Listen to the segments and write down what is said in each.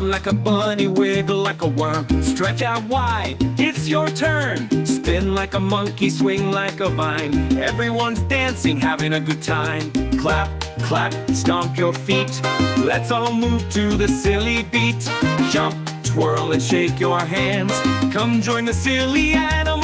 like a bunny, wiggle like a worm. Stretch out wide, it's your turn. Spin like a monkey, swing like a vine. Everyone's dancing, having a good time. Clap, clap, stomp your feet. Let's all move to the silly beat. Jump, twirl, and shake your hands. Come join the silly animal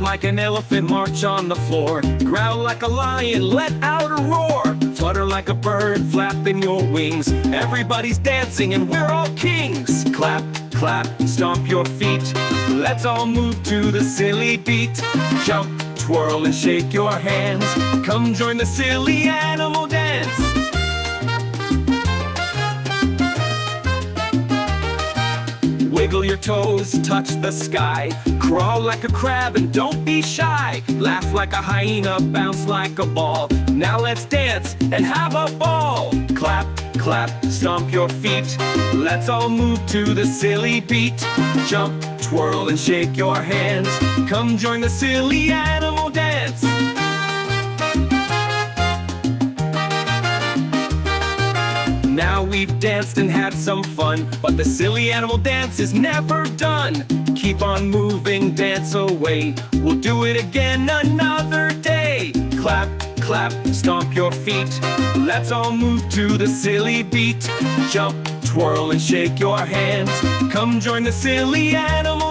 Like an elephant, march on the floor. Growl like a lion, let out a roar. Flutter like a bird, flapping your wings. Everybody's dancing and we're all kings. Clap, clap, stomp your feet. Let's all move to the silly beat. Jump, twirl, and shake your hands. Come join the silly animal dance. Your toes, touch the sky. Crawl like a crab and don't be shy. Laugh like a hyena, bounce like a ball. Now let's dance and have a ball. Clap, clap, stomp your feet. Let's all move to the silly beat. Jump, twirl, and shake your hands. Come join the silly animal dance. Now we've danced and had some fun, but the silly animal dance is never done. Keep on moving, dance away. We'll do it again another day. Clap, clap, stomp your feet. Let's all move to the silly beat. Jump, twirl, and shake your hands. Come join the silly animal